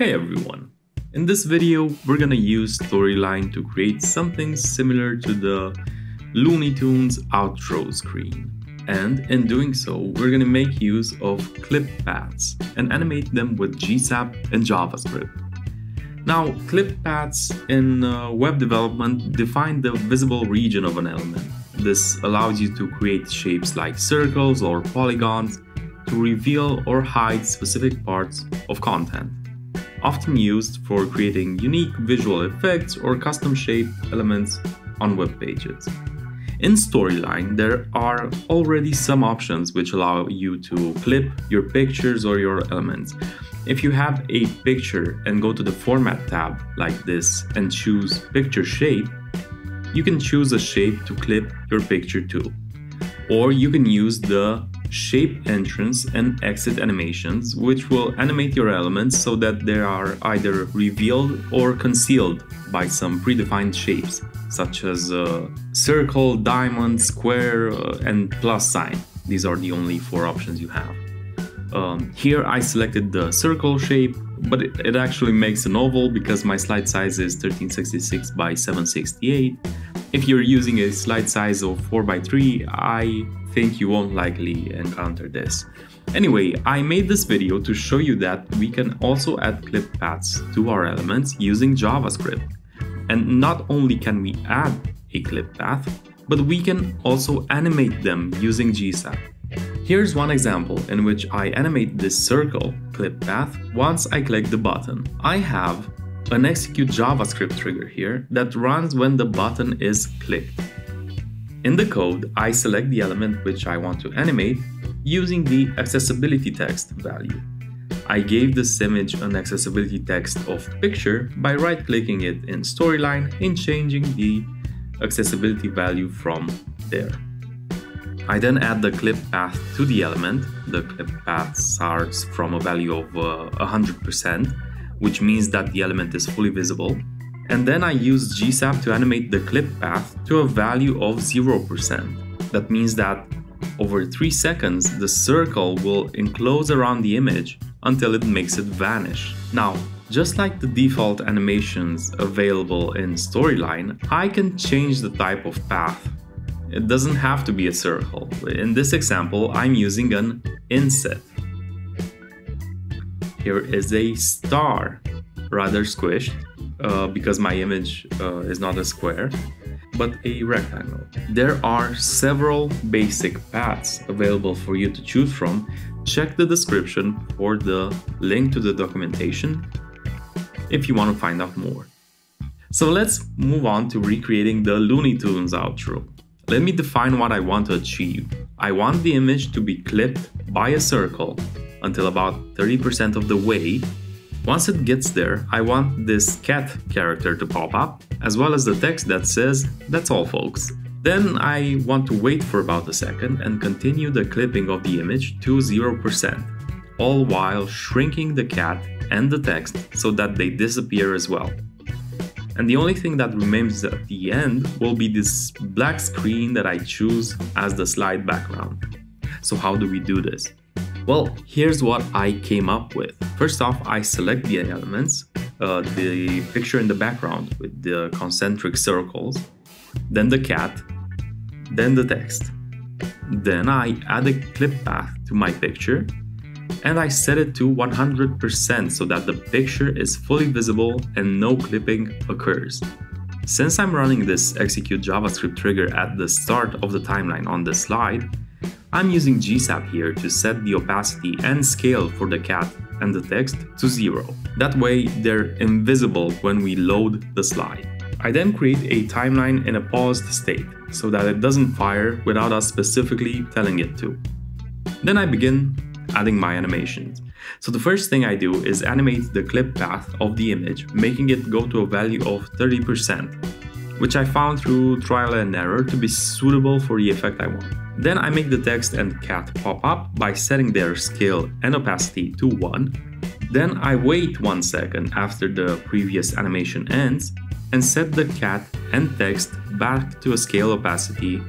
Hey everyone! In this video, we're gonna use Storyline to create something similar to the Looney Tunes outro screen. And in doing so, we're gonna make use of clip paths and animate them with GSAP and JavaScript. Now, clip paths in uh, web development define the visible region of an element. This allows you to create shapes like circles or polygons to reveal or hide specific parts of content, often used for creating unique visual effects or custom shape elements on web pages. In Storyline, there are already some options which allow you to clip your pictures or your elements. If you have a picture and go to the Format tab like this and choose Picture Shape, you can choose a shape to clip your picture to. Or you can use the shape entrance and exit animations, which will animate your elements so that they are either revealed or concealed by some predefined shapes, such as a circle, diamond, square, uh, and plus sign. These are the only four options you have. Um, here I selected the circle shape, but it, it, actually makes an oval because my slide size is 1366 by 768. If you're using a slide size of 4 by 3, I think you won't likely encounter this. Anyway, I made this video to show you that we can also add clip paths to our elements using JavaScript. And not only can we add a clip path, but we can also animate them using GSAP. Here's one example in which I animate this circle clip path once I click the button. I have an execute JavaScript trigger here that runs when the button is clicked. In the code, I select the element which I want to animate using the accessibility text value. I gave this image an accessibility text of picture by right-clicking it in Storyline and changing the accessibility value from there. I then add the clip path to the element. The clip path starts from a value of uh, 100%, which means that the element is fully visible and then I use GSAP to animate the clip path to a value of 0%. That means that over 3 seconds the circle will enclose around the image until it makes it vanish. Now, just like the default animations available in Storyline, I can change the type of path. It doesn't have to be a circle. In this example, I'm using an inset. Here is a star, rather squished, uh, because my image uh, is not a square, but a rectangle. There are several basic paths available for you to choose from. Check the description for the link to the documentation if you want to find out more. So let's move on to recreating the Looney Tunes outro. Let me define what I want to achieve. I want the image to be clipped by a circle until about 30% of the way once it gets there, I want this cat character to pop up, as well as the text that says, that's all folks. Then I want to wait for about a second and continue the clipping of the image to 0%, all while shrinking the cat and the text so that they disappear as well. And the only thing that remains at the end will be this black screen that I choose as the slide background. So how do we do this? Well, here's what I came up with. First off, I select the elements, uh, the picture in the background with the concentric circles, then the cat, then the text. Then I add a clip path to my picture and I set it to 100% so that the picture is fully visible and no clipping occurs. Since I'm running this execute JavaScript trigger at the start of the timeline on the slide, I'm using GSAP here to set the opacity and scale for the cat and the text to zero. That way they're invisible when we load the slide. I then create a timeline in a paused state so that it doesn't fire without us specifically telling it to. Then I begin adding my animations. So the first thing I do is animate the clip path of the image, making it go to a value of 30%, which I found through trial and error to be suitable for the effect I want. Then I make the text and cat pop up by setting their scale and opacity to 1. Then I wait 1 second after the previous animation ends and set the cat and text back to a scale opacity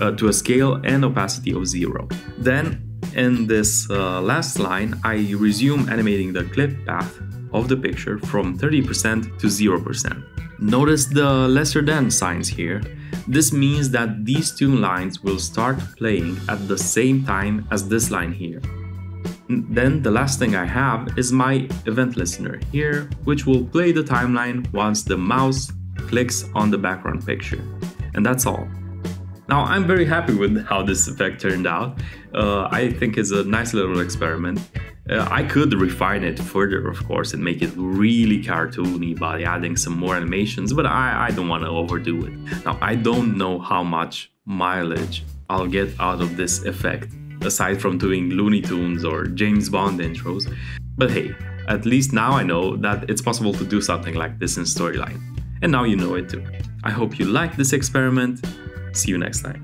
uh, to a scale and opacity of 0. Then in this uh, last line I resume animating the clip path of the picture from 30% to 0%. Notice the lesser than signs here. This means that these two lines will start playing at the same time as this line here. Then the last thing I have is my event listener here, which will play the timeline once the mouse clicks on the background picture. And that's all. Now I'm very happy with how this effect turned out. Uh, I think it's a nice little experiment. Uh, I could refine it further, of course, and make it really cartoony by adding some more animations, but I, I don't want to overdo it. Now, I don't know how much mileage I'll get out of this effect, aside from doing Looney Tunes or James Bond intros. But hey, at least now I know that it's possible to do something like this in Storyline. And now you know it too. I hope you liked this experiment. See you next time.